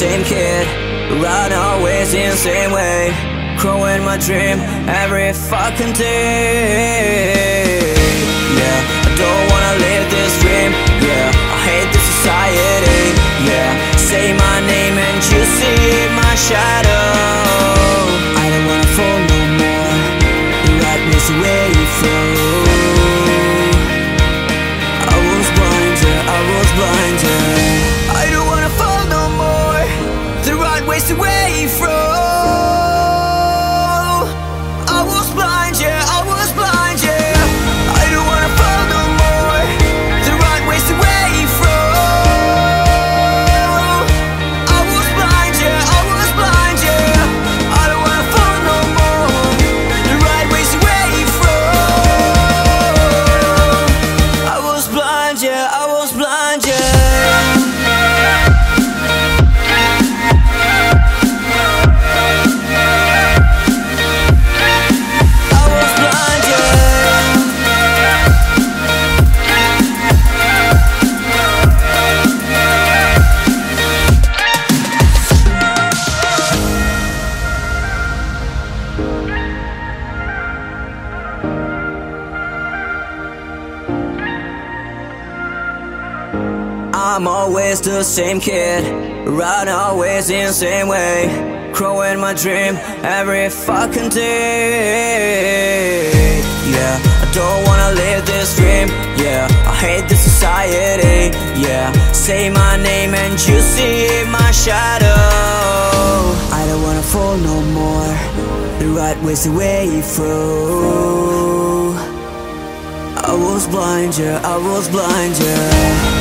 same kid, run always in the same way. Growing my dream every fucking day. Yeah, I don't wanna live this dream. Yeah, I hate this society. Yeah, say my name and you see my shadow. I I'm always the same kid, run always in the same way. Growing my dream every fucking day. Yeah, I don't wanna live this dream. Yeah, I hate this society. Yeah, say my name and you see my shadow. I don't wanna fall no more. The right way's the way through. I was blind, yeah, I was blind, yeah.